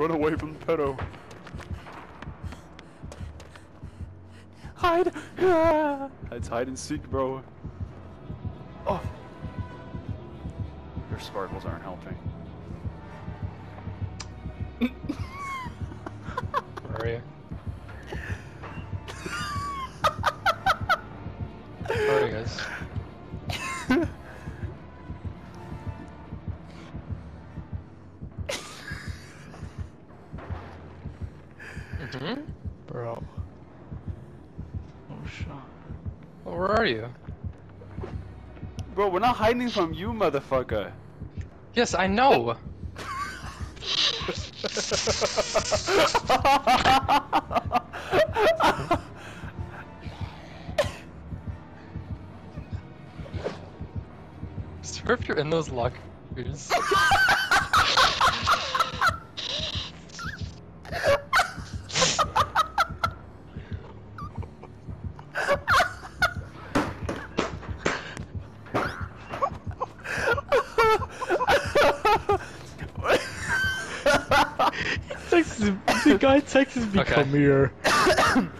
Run away from the pedo. Hide! Ah! It's hide and seek, bro. Oh! Your sparkles aren't helping. Where are you? Where are you guys? Mm-hmm. Bro. Oh shit. Well, where are you? Bro, we're not hiding from you, motherfucker. Yes, I know. Sir, if you're in those lockers. the guy texts me, Okay. come here.